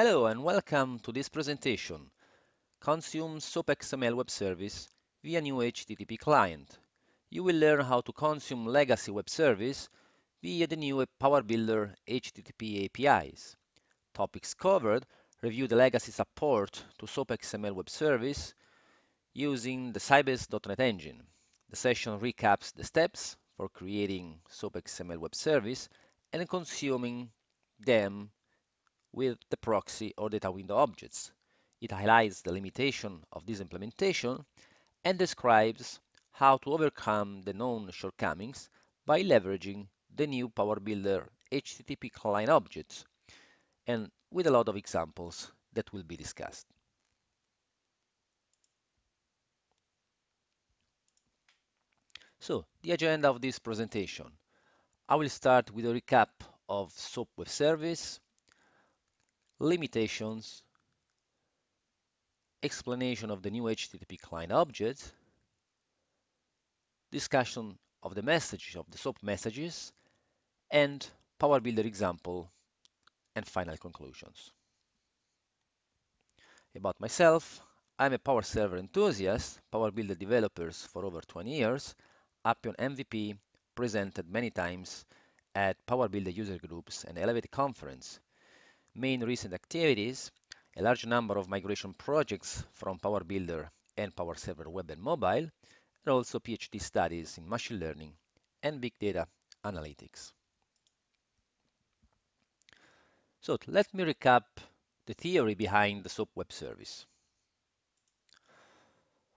Hello and welcome to this presentation, Consume SOAP XML Web Service via new HTTP client. You will learn how to consume legacy web service via the new PowerBuilder HTTP APIs. Topics covered review the legacy support to SOAP XML Web Service using the Sybase.NET Engine. The session recaps the steps for creating SOAP XML Web Service and consuming them with the proxy or data window objects. It highlights the limitation of this implementation and describes how to overcome the known shortcomings by leveraging the new PowerBuilder HTTP client objects and with a lot of examples that will be discussed. So, the agenda of this presentation. I will start with a recap of SOAP Web Service, limitations, explanation of the new HTTP client object, discussion of the message of the SOAP messages, and Power Builder example, and final conclusions. About myself, I'm a Power Server enthusiast, Power Builder developers for over 20 years, Appeon MVP, presented many times at Power Builder user groups and Elevate conference, main recent activities, a large number of migration projects from Power Builder and Power Server Web and Mobile, and also PhD studies in machine learning and big data analytics. So let me recap the theory behind the SOAP Web Service.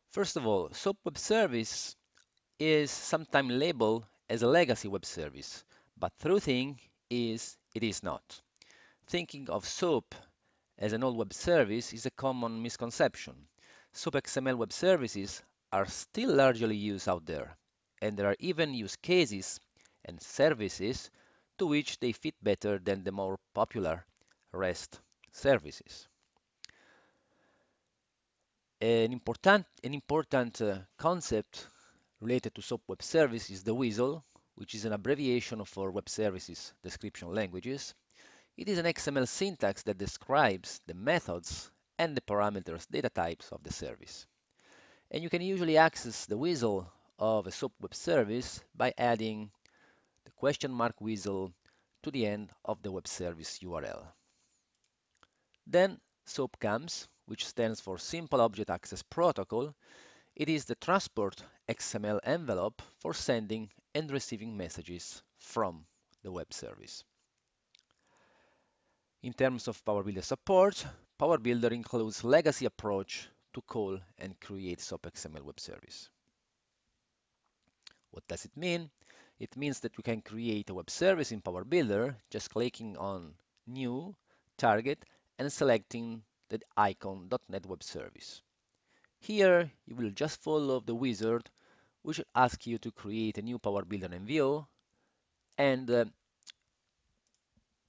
First of all, SOAP Web Service is sometimes labeled as a legacy web service, but true thing is it is not. Thinking of SOAP as an old web service is a common misconception. SOAP XML web services are still largely used out there, and there are even use cases and services to which they fit better than the more popular REST services. An important, an important uh, concept related to SOAP Web Service is the WSDL, which is an abbreviation for Web Services Description Languages, it is an XML syntax that describes the methods and the parameters data types of the service. And you can usually access the WSDL of a SOAP web service by adding the question mark WSDL to the end of the web service URL. Then SOAP comes, which stands for Simple Object Access Protocol. It is the transport XML envelope for sending and receiving messages from the web service. In terms of Power Builder support, Power Builder includes legacy approach to call and create SOAP XML web service. What does it mean? It means that you can create a web service in Power Builder just clicking on New, Target, and selecting the icon .NET Web Service. Here, you will just follow the wizard, which will ask you to create a new Power Builder and uh,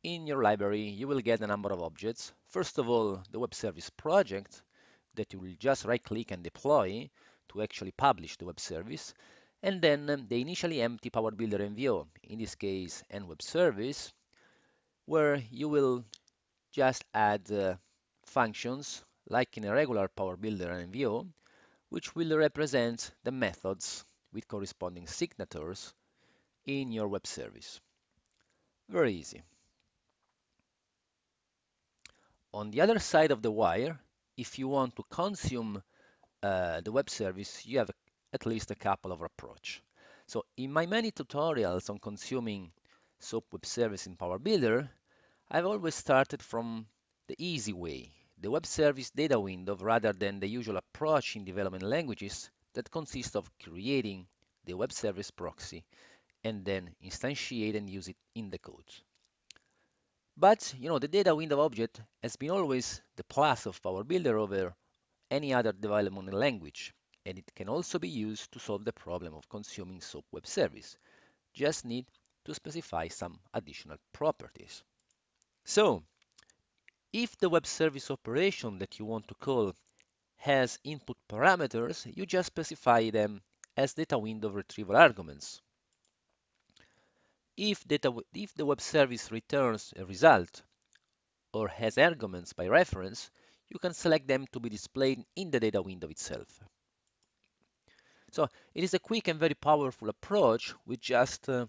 in your library, you will get a number of objects. First of all, the web service project that you will just right click and deploy to actually publish the web service. And then um, the initially empty Power Builder NVO, in this case, and web service, where you will just add uh, functions like in a regular Power Builder NVO, which will represent the methods with corresponding signatures in your web service. Very easy. On the other side of the wire, if you want to consume uh, the web service, you have at least a couple of approach. So in my many tutorials on consuming SOAP web service in Power Builder, I've always started from the easy way, the web service data window rather than the usual approach in development languages that consists of creating the web service proxy and then instantiate and use it in the code. But, you know, the data window object has been always the plus of Power Builder over any other development language, and it can also be used to solve the problem of consuming SOAP web service. Just need to specify some additional properties. So, if the web service operation that you want to call has input parameters, you just specify them as data window retrieval arguments. If, data, if the web service returns a result or has arguments by reference, you can select them to be displayed in the data window itself. So it is a quick and very powerful approach with just uh,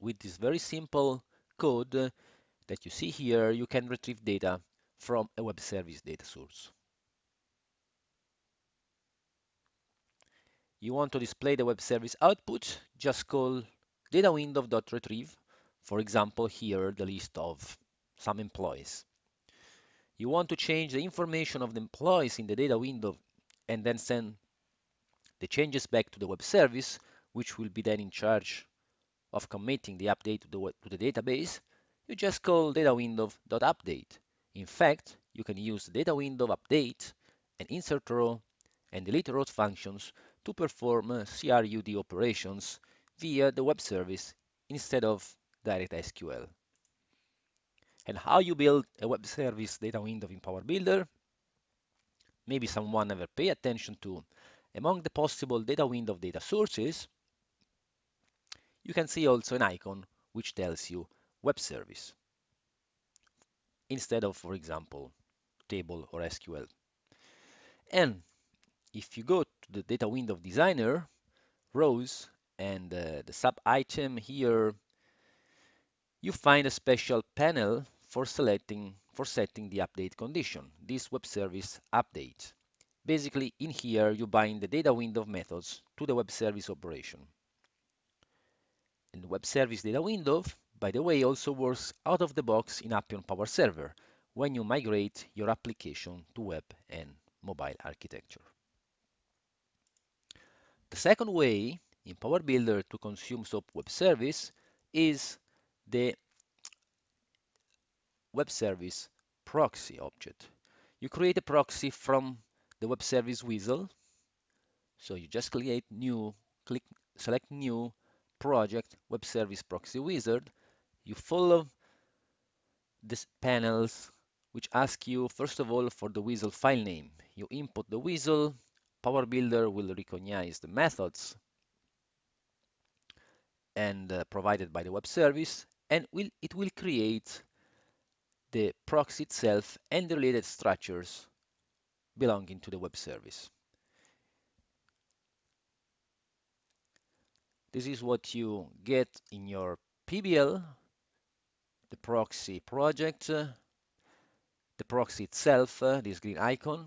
with this very simple code uh, that you see here, you can retrieve data from a web service data source. You want to display the web service output, just call data window.retrieve. For example, here the list of some employees. You want to change the information of the employees in the data window and then send the changes back to the web service, which will be then in charge of committing the update to the, to the database, you just call data window.update. In fact, you can use data window update and insert row and delete row functions to perform uh, CRUD operations via the web service instead of direct SQL. And how you build a web service data window in Power Builder? Maybe someone never pay attention to. Among the possible data window data sources, you can see also an icon which tells you web service instead of, for example, table or SQL. And if you go to the data window designer, rows, and uh, the sub item here, you find a special panel for selecting for setting the update condition, this web service update. Basically, in here, you bind the data window methods to the web service operation. And the web service data window, by the way, also works out of the box in Appeon Power Server when you migrate your application to web and mobile architecture. The second way in Power Builder to consume SOAP Web Service is the Web Service proxy object. You create a proxy from the Web Service WSDL. So you just create new, click, select new project Web Service proxy wizard. You follow these panels which ask you first of all for the WSDL file name. You input the WSDL, Power Builder will recognize the methods and uh, provided by the web service and will, it will create the proxy itself and the related structures belonging to the web service. This is what you get in your PBL, the proxy project, uh, the proxy itself, uh, this green icon.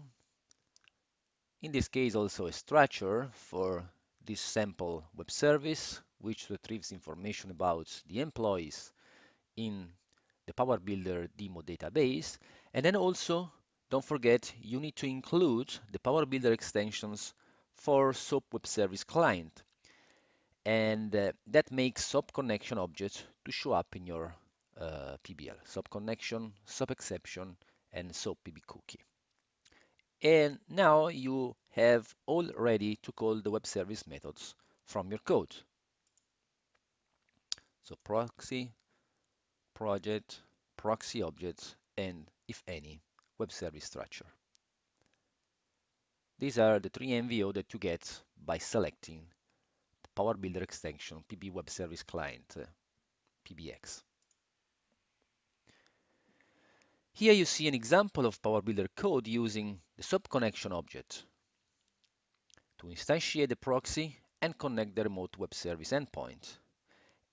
In this case also a structure for this sample web service, which retrieves information about the employees in the Power Builder demo database. And then also, don't forget, you need to include the Power Builder extensions for SOAP Web Service Client. And uh, that makes SOAP connection objects to show up in your uh, PBL. SOAP connection, SOAP exception, and SOAP PB cookie. And now you have all ready to call the web service methods from your code. So proxy project, proxy objects, and, if any, web service structure. These are the three NVO that you get by selecting the Power Builder extension PB Web Service Client, uh, PBX. Here you see an example of Power Builder code using the SOAPConnection object to instantiate the proxy and connect the remote web service endpoint,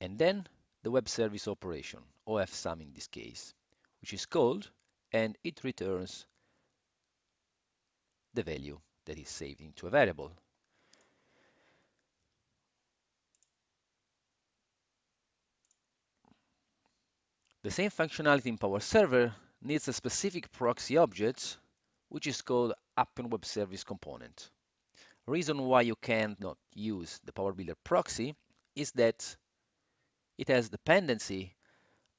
and then the web service operation OFSUM in this case, which is called and it returns the value that is saved into a variable. The same functionality in Power Server needs a specific proxy object, which is called Appeon Web Service Component. Reason why you cannot use the Power Builder proxy is that it has dependency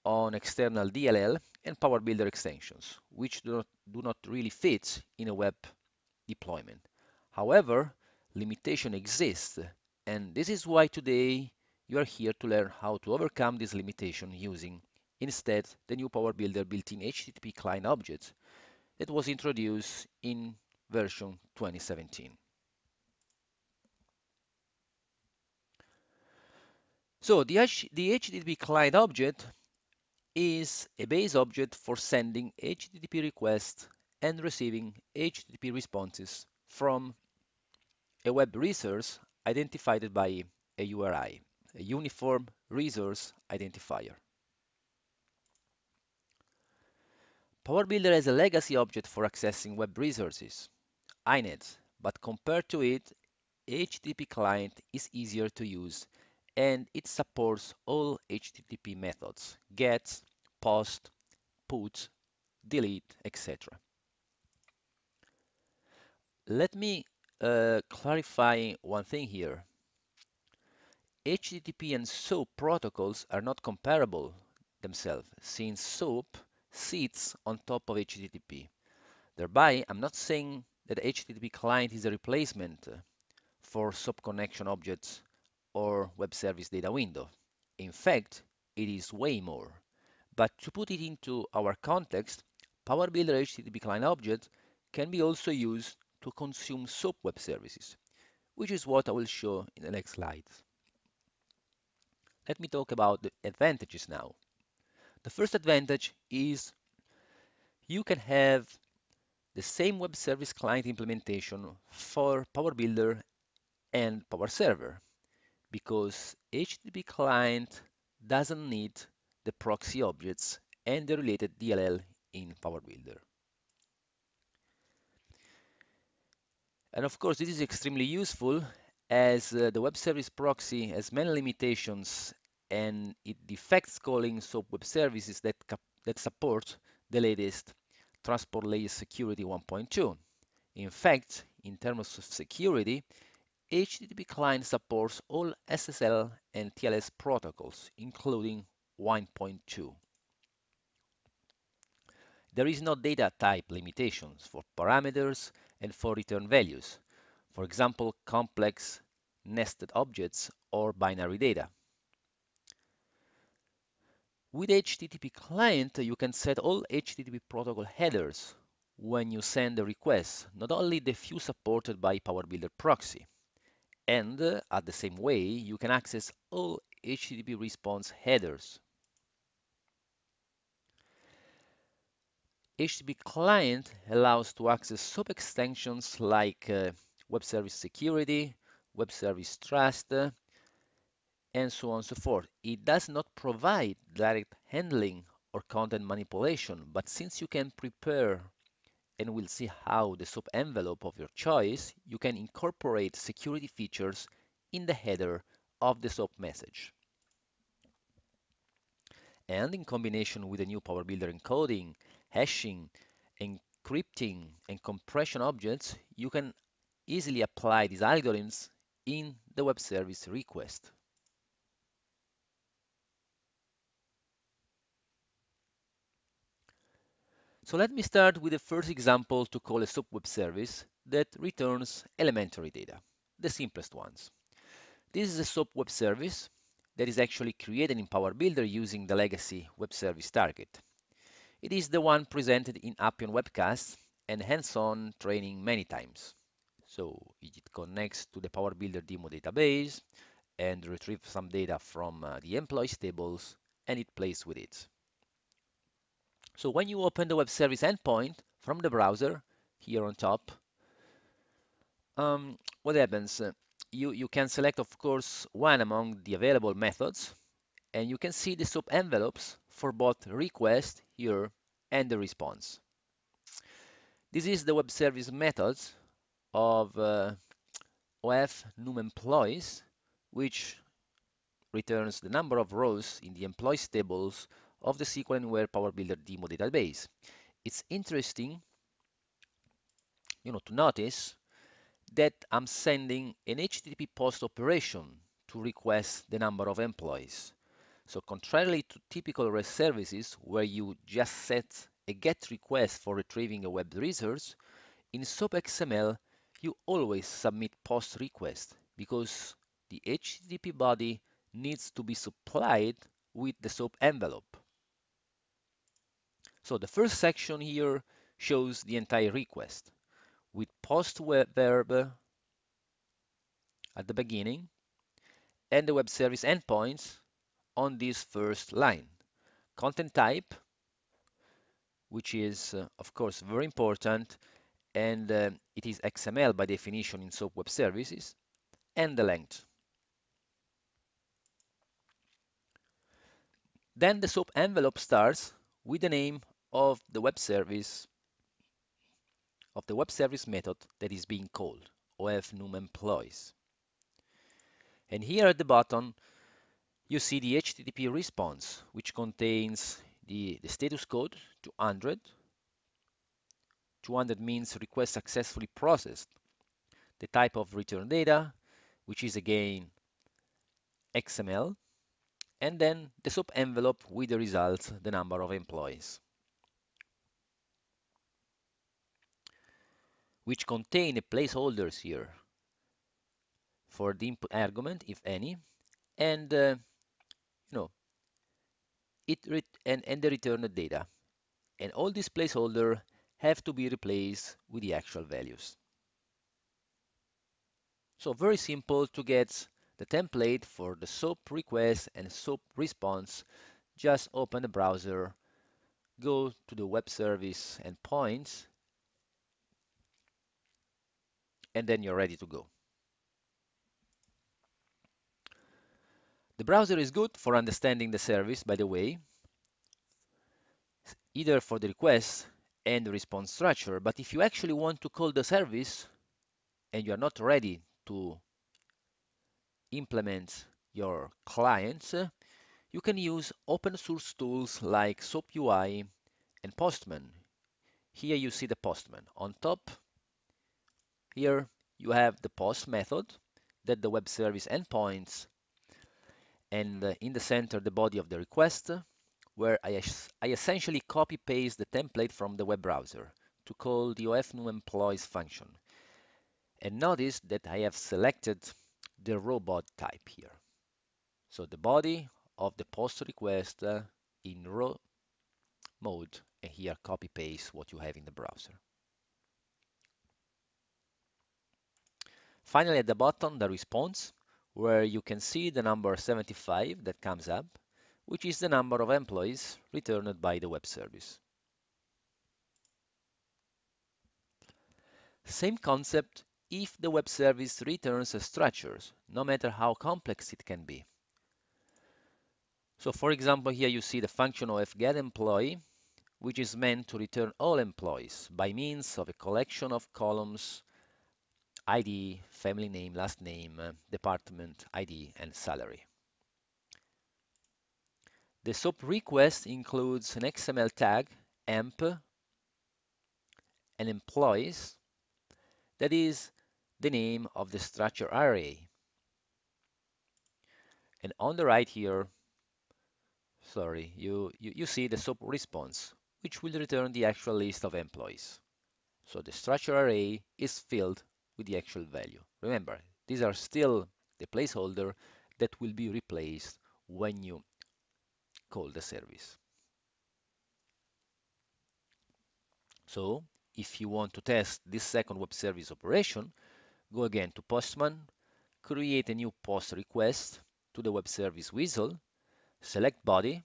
on external DLL and Power Builder extensions, which do not, do not really fit in a web deployment. However, limitation exists, and this is why today you are here to learn how to overcome this limitation using instead the new Power Builder built-in HTTP client object that was introduced in version 2017. So the, H the HTTP client object is a base object for sending HTTP requests and receiving HTTP responses from a web resource identified by a URI, a Uniform Resource Identifier. PowerBuilder has a legacy object for accessing web resources, INET, but compared to it, HTTP client is easier to use and it supports all HTTP methods, get, post, put, delete, etc. Let me uh, clarify one thing here. HTTP and SOAP protocols are not comparable themselves, since SOAP sits on top of HTTP. Thereby, I'm not saying that HTTP client is a replacement for SOAP connection objects or web service data window. In fact, it is way more. But to put it into our context, PowerBuilder HTTP client object can be also used to consume SOAP web services, which is what I will show in the next slides. Let me talk about the advantages now. The first advantage is you can have the same web service client implementation for PowerBuilder and Power Server because HTTP client doesn't need the proxy objects and the related DLL in PowerBuilder. And of course, this is extremely useful as uh, the web service proxy has many limitations and it defects calling SOAP web services that, that support the latest Transport Layer Security 1.2. In fact, in terms of security, HTTP client supports all SSL and TLS protocols, including 1.2. There is no data type limitations for parameters and for return values. For example, complex nested objects or binary data. With HTTP client, you can set all HTTP protocol headers when you send a request, not only the few supported by PowerBuilder proxy. And uh, at the same way, you can access all HTTP response headers. HTTP client allows to access SOAP extensions like uh, Web Service Security, Web Service Trust, uh, and so on and so forth. It does not provide direct handling or content manipulation, but since you can prepare and we'll see how the SOAP envelope of your choice, you can incorporate security features in the header of the SOAP message. And in combination with the new PowerBuilder encoding, hashing, encrypting, and compression objects, you can easily apply these algorithms in the web service request. So let me start with the first example to call a SOAP web service that returns elementary data, the simplest ones. This is a SOAP web service that is actually created in PowerBuilder using the legacy web service target. It is the one presented in Appeon webcasts and hands-on training many times. So it connects to the PowerBuilder demo database and retrieves some data from uh, the employees tables and it plays with it. So when you open the web service endpoint from the browser here on top, um, what happens? You, you can select, of course, one among the available methods, and you can see the SOAP envelopes for both request here and the response. This is the web service methods of uh, OF num employees, which returns the number of rows in the employees tables of the SQL Anywhere Power Builder demo database. It's interesting you know, to notice that I'm sending an HTTP post operation to request the number of employees. So contrarily to typical REST services where you just set a GET request for retrieving a web resource, in SOAP XML you always submit post request because the HTTP body needs to be supplied with the SOAP envelope. So the first section here shows the entire request with post verb at the beginning and the web service endpoints on this first line. content type, which is, uh, of course, very important, and uh, it is XML by definition in SOAP Web Services, and the length. Then the SOAP envelope starts with the name of the web service of the web service method that is being called, OF num employees. And here at the bottom, you see the HTTP response, which contains the, the status code 200. 200 means request successfully processed. The type of return data, which is again XML, and then the SOAP envelope with the results, the number of employees, which contain placeholders here for the input argument, if any, and uh, you know it and, and the returned data. And all these placeholders have to be replaced with the actual values. So very simple to get the template for the SOAP request and SOAP response. Just open the browser, go to the web service endpoints, and then you're ready to go. The browser is good for understanding the service, by the way, either for the request and the response structure, but if you actually want to call the service and you are not ready to implement your clients, you can use open source tools like SOAP UI and Postman. Here you see the Postman. On top, here you have the post method that the web service endpoints and in the center the body of the request where I, I essentially copy paste the template from the web browser to call the OF new employees function. And notice that I have selected the robot type here. So the body of the post request uh, in raw mode and here copy paste what you have in the browser. Finally at the bottom the response where you can see the number 75 that comes up, which is the number of employees returned by the web service. Same concept if the web service returns structures, no matter how complex it can be. So for example, here you see the function of getEmployee, which is meant to return all employees by means of a collection of columns ID, family name, last name, uh, department ID, and salary. The SOAP request includes an XML tag, emp, and employees, that is the name of the structure array. And on the right here, sorry, you, you, you see the SOAP response, which will return the actual list of employees. So the structure array is filled with the actual value. Remember, these are still the placeholder that will be replaced when you call the service. So if you want to test this second web service operation, go again to Postman, create a new post request to the web service WSDL, select body,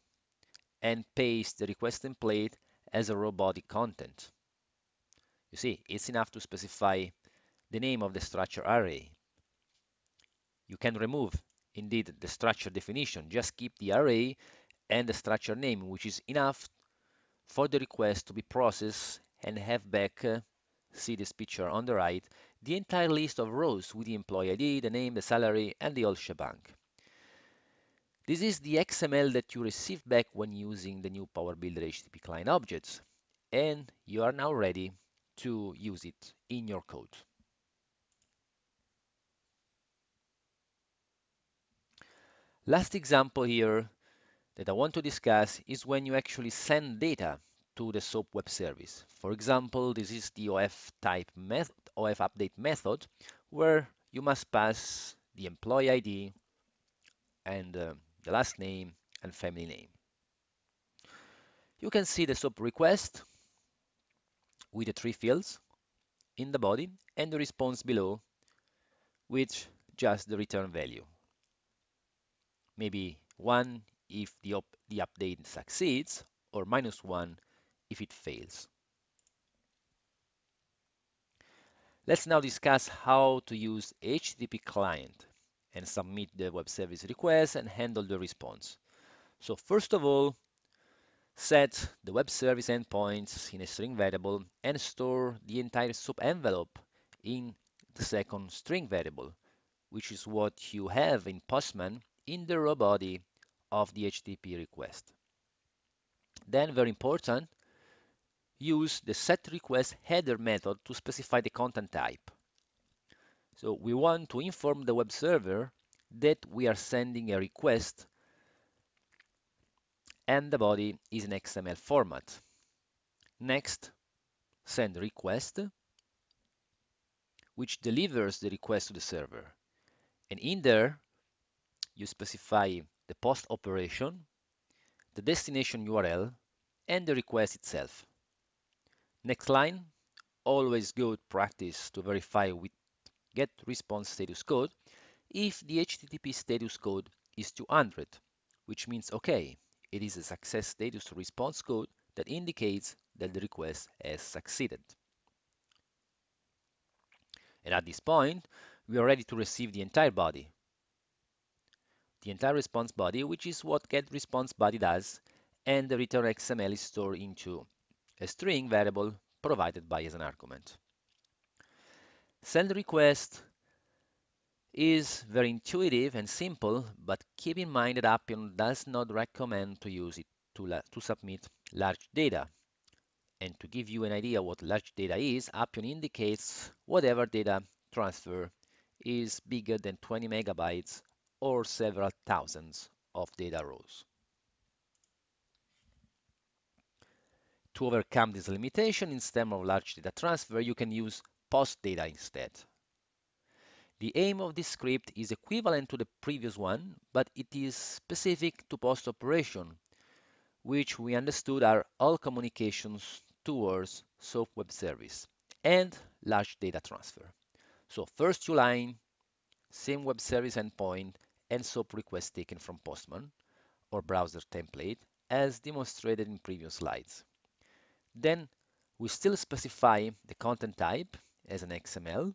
and paste the request template as a raw body content. You see, it's enough to specify the name of the structure array. You can remove, indeed, the structure definition. Just keep the array and the structure name, which is enough for the request to be processed and have back, uh, see this picture on the right, the entire list of rows with the employee ID, the name, the salary, and the whole shebang. This is the XML that you receive back when using the new Power Builder HTTP client objects, and you are now ready to use it in your code. Last example here that I want to discuss is when you actually send data to the SOAP web service. For example, this is the OF type method, OF update method, where you must pass the employee ID and uh, the last name and family name. You can see the SOAP request with the three fields in the body and the response below with just the return value maybe one if the, the update succeeds or minus 1 if it fails. Let's now discuss how to use HTTP client and submit the web service request and handle the response. So first of all, set the web service endpoints in a string variable and store the entire SOAP envelope in the second string variable, which is what you have in Postman in the raw body of the HTTP request. Then, very important, use the setRequest header method to specify the content type. So we want to inform the web server that we are sending a request and the body is in XML format. Next, send request, which delivers the request to the server. And in there, you specify the post operation, the destination URL, and the request itself. Next line, always good practice to verify with get response status code if the HTTP status code is 200, which means okay, it is a success status response code that indicates that the request has succeeded. And at this point, we are ready to receive the entire body. The entire response body, which is what get response body does, and the return XML is stored into a string variable provided by as an argument. Send request is very intuitive and simple, but keep in mind that Appeon does not recommend to use it to, to submit large data. And to give you an idea what large data is, Appeon indicates whatever data transfer is bigger than 20 megabytes or several thousands of data rows. To overcome this limitation, instead of large data transfer, you can use post data instead. The aim of this script is equivalent to the previous one, but it is specific to post operation, which we understood are all communications towards SOAP web service and large data transfer. So first two line, same web service endpoint and SOAP request taken from Postman or browser template as demonstrated in previous slides. Then we still specify the content type as an XML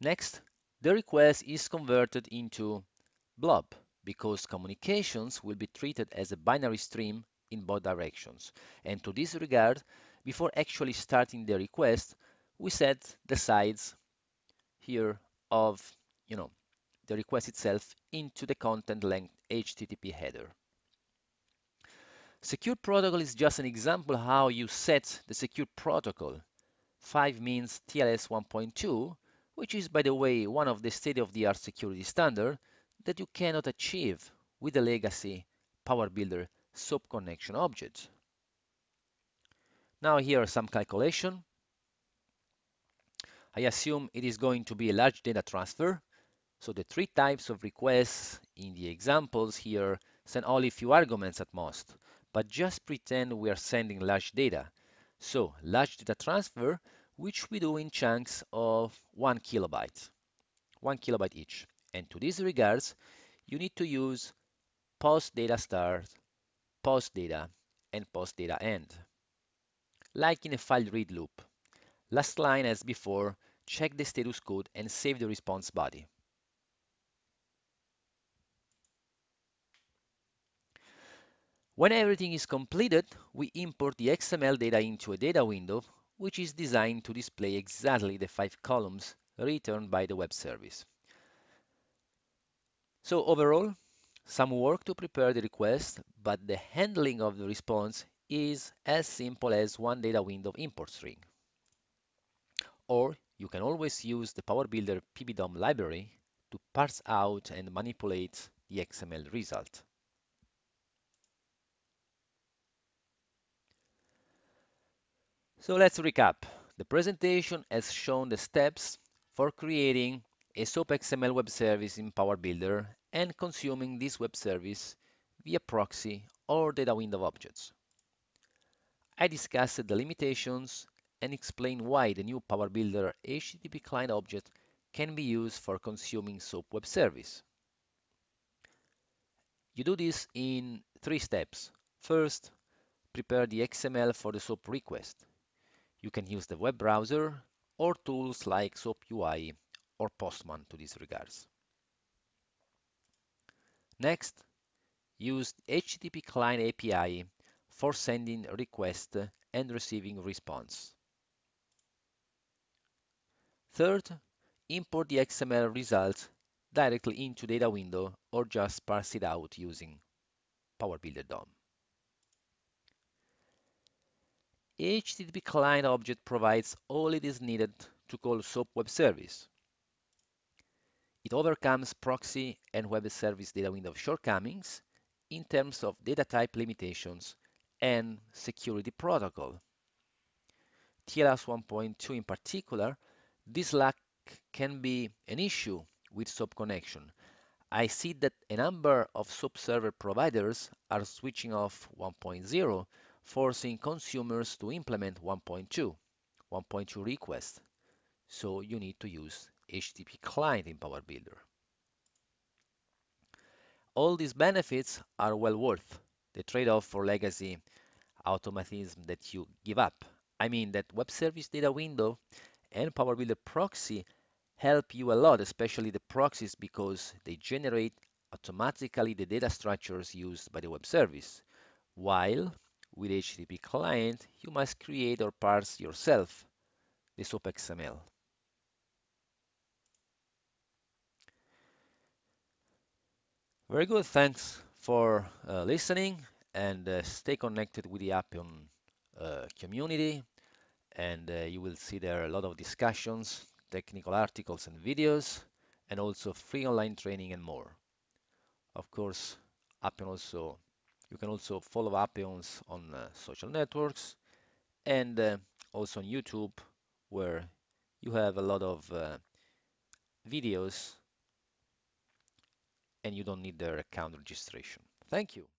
Next, the request is converted into blob because communications will be treated as a binary stream in both directions. And to this regard, before actually starting the request, we set the size here of, you know, the request itself into the content length HTTP header. Secure protocol is just an example how you set the secure protocol. 5 means TLS 1.2 which is, by the way, one of the state-of-the-art security standard that you cannot achieve with the legacy Power Builder connection object. Now here are some calculation. I assume it is going to be a large data transfer. So the three types of requests in the examples here send only a few arguments at most, but just pretend we are sending large data. So large data transfer which we do in chunks of one kilobyte, one kilobyte each. And to this regards, you need to use post data start, post data, and post data end. Like in a file read loop. Last line as before, check the status code and save the response body. When everything is completed, we import the XML data into a data window which is designed to display exactly the five columns returned by the web service. So overall, some work to prepare the request, but the handling of the response is as simple as one data window import string. Or you can always use the Power Builder PBDOM library to parse out and manipulate the XML result. So let's recap. The presentation has shown the steps for creating a SOAP XML web service in Power Builder and consuming this web service via proxy or data window objects. I discussed the limitations and explain why the new Power Builder HTTP client object can be used for consuming SOAP web service. You do this in three steps. First, prepare the XML for the SOAP request. You can use the web browser or tools like SOAP UI or Postman to this regards. Next, use the HTTP client API for sending request and receiving response. Third, import the XML results directly into data window or just parse it out using Power Builder DOM. HTTP client object provides all it is needed to call SOAP web service. It overcomes proxy and web service data window shortcomings in terms of data type limitations and security protocol. TLS 1.2 in particular, this lack can be an issue with SOAP connection. I see that a number of SOAP server providers are switching off 1.0, forcing consumers to implement 1.2, 1.2 request. So you need to use HTTP client in Power Builder. All these benefits are well worth the trade-off for legacy automatism that you give up. I mean that web service data window and Power Builder proxy help you a lot, especially the proxies because they generate automatically the data structures used by the web service. While with HTTP client, you must create or parse yourself the SOAP XML. Very good. Thanks for uh, listening and uh, stay connected with the Appeon uh, community. And uh, you will see there are a lot of discussions, technical articles and videos, and also free online training and more. Of course, Appeon also, you can also follow Appeons on uh, social networks and uh, also on YouTube, where you have a lot of videos and you don't need their account registration. Thank you.